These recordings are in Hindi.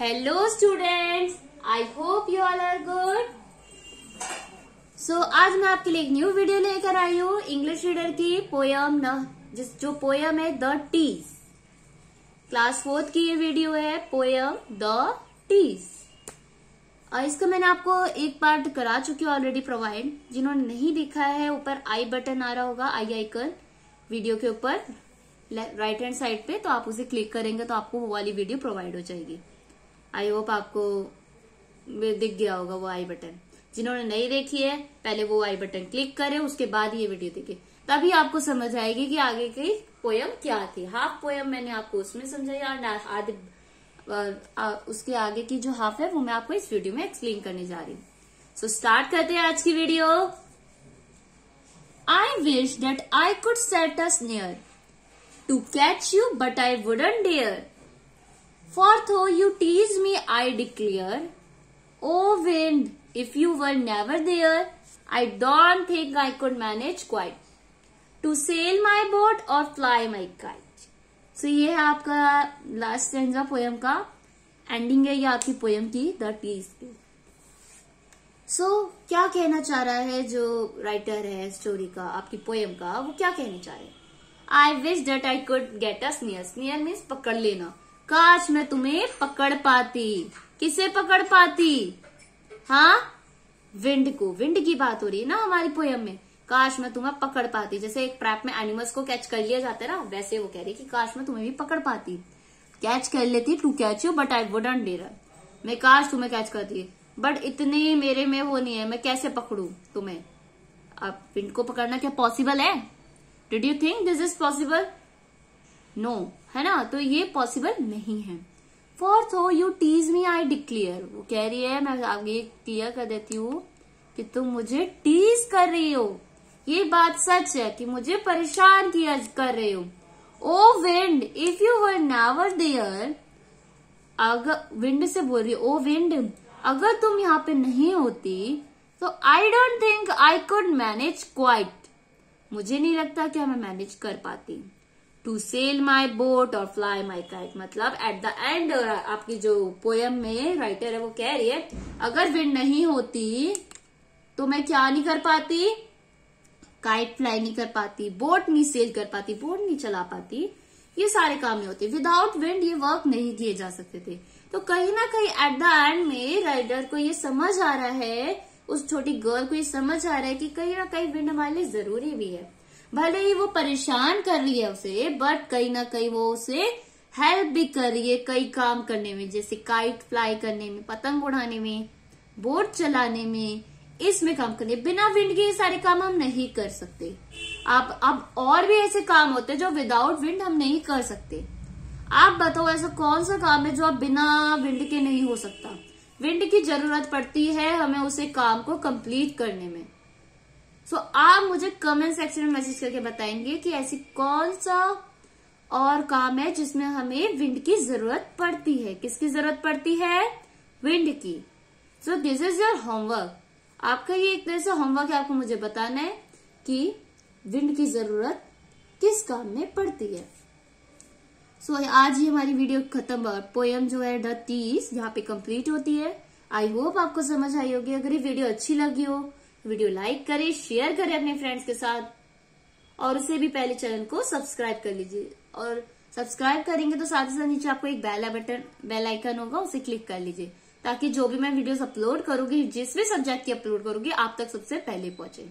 Hello students I hope you all are good so आज मैं आपके लिए एक न्यू वीडियो लेकर आई हूँ इंग्लिश रीडर की पोयम न, जिस, जो पोयम है द टीज क्लास फोर्थ की ये वीडियो है पोयम द टीज इसका मैंने आपको एक पार्ट करा चुकी हूँ ऑलरेडी प्रोवाइड जिन्होंने नहीं देखा है, ऊपर आई बटन आ रहा होगा आई आइकन वीडियो के ऊपर राइट हैंड साइड पे तो आप उसे क्लिक करेंगे तो आपको वो वाली वीडियो प्रोवाइड हो जाएगी. आई होप आपको दिख गया होगा वो आई बटन। जिन्होंने नहीं देखी है, पहले वो आई बटन क्लिक करें, उसके बाद ये वीडियो देखे। तभी आपको समझ आएगी कि आगे की पोयम क्या थी। हाफ़ पोयम मैंने आपको उसमें समझाई, और आधे उसके आगे की जो हाफ़ है, वो मैं आपको इस वीडियो में एक्सप्लेन करने जा रही हूँ। सो स्टार्ट करते हैं आज की video. I wish that I could set as near to catch you but I wouldn't dare forth ho you tease me I declare O wind if you were never there I don't think I could manage quite to sail my boat or fly my kite so ये है आपका लास्ट स्टेंजा पोयम का. एंडिंग है ये आपकी पोयम की द टीज की सो so, क्या कहना चाह रहा है जो राइटर है स्टोरी का आपकी पोयम का वो क्या कहना चाह रहे हैं? I wish that I could get as near स्नियर means पकड़ लेना. काश मैं तुम्हें पकड़ पाती। किसे पकड़ पाती? हाँ? विंड को। विंड की बात हो रही है ना हमारी पोयम में। काश मैं तुम्हें पकड़ पाती। जैसे एक प्रैप में एनिमल्स को कैच कर लिया जाता है ना, वैसे वो कह रही कि काश मैं तुम्हें भी पकड़ पाती। कैच कर लेती to catch you but I wouldn't dare मैं काश तुम्हें कैच करती। बट इतने मेरे में वो नहीं है। मैं कैसे पकड़ू तुम्हें? अब विंड को पकड़ना क्या पॉसिबल है? Did you think this is possible no no, है ना? तो ये पॉसिबल नहीं है। Forth ho you tease me I declare वो कह रही है मैं आगे क्लियर कर देती हूँ कि तुम मुझे टीज कर रही हो। ये बात सच है कि मुझे परेशान किया कर रहे हो। O wind if you were never there अगर विंड से बोल रही ओ विंड अगर तुम यहाँ पे नहीं होती तो I don't think I could manage quite मुझे नहीं लगता कि मैं मैनेज कर पाती। To sail my boat or fly my kite मतलब एट द एंड आपकी जो पोयम में राइटर है, वो कह रही है, अगर विंड नहीं होती तो मैं क्या नहीं कर पाती? काइट फ्लाई नहीं कर पाती बोट नहीं सेल कर पाती बोट नहीं चला पाती. ये सारे काम होते विदाउट विंड ये वर्क नहीं किए जा सकते थे। तो कहीं ना कहीं एट द एंड में राइडर को ये समझ आ रहा है, उस छोटी गर्ल को ये समझ आ रहा है कि कहीं ना कहीं विंड हमारे लिए ज़रूरी भी है। भले ही वो परेशान कर रही है उसे बट कहीं ना कहीं वो उसे हेल्प भी कर रही है कई काम करने में, जैसे काइट फ्लाई करने में, पतंग उड़ाने में बोट चलाने में, इसमें काम करने बिना विंड के ये सारे काम हम नहीं कर सकते। आप, अब और भी ऐसे काम होते हैं जो विदाउट विंड हम नहीं कर सकते। आप बताओ ऐसा कौन सा काम है जो आप बिना विंड के नहीं हो सकता? विंड की ज़रूरत पड़ती है हमें उसे काम को कंप्लीट करने में। सो so, आप मुझे कमेंट सेक्शन में मैसेज करके बताएँगे कि ऐसी कौन सा और काम है जिसमें हमें विंड की ज़रूरत पड़ती है। किसकी ज़रूरत पड़ती है? विंड की। So this is your homework आपका ये एक तरह से होमवर्क है आपको मुझे बताना है कि विंड की ज़रूरत किस काम में पड़ती है। सो so, आज ही हमारी वीडियो खत्म पोयम जो है द तीस यहाँ पे कंप्लीट होती है। आई होप आपको समझ आई होगी। अगर ये वीडियो अच्छी लगी हो वीडियो लाइक करें, शेयर करें अपने फ्रेंड्स के साथ। और उसे भी पहले चैनल को सब्सक्राइब कर लीजिए। और सब्सक्राइब करेंगे तो साथ ही साथ नीचे आपको एक बेल बटन बेल आइकन होगा, उसे क्लिक कर लीजिए। ताकि जो भी मैं वीडियोस अपलोड करूँगी, जिस भी सब्जेक्ट की अपलोड करूँगी, आप तक सबसे पहले पहुँचे।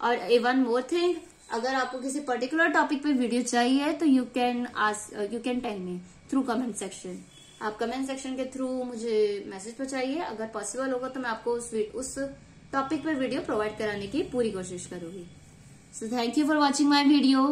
और ए वन मोर थिंग अगर आपको किसी पर्टिकुलर टॉपिक पे वीडियो चाहिए तो you can ask you can tell me through comment section आप कमेंट सेक्शन के थ्रू मुझे मैसेज पहुंचाइए अगर पॉसिबल होगा तो मैं आपको उस उस टॉपिक पर वीडियो प्रोवाइड कराने की पूरी कोशिश करूँगी। So thank you for watching my video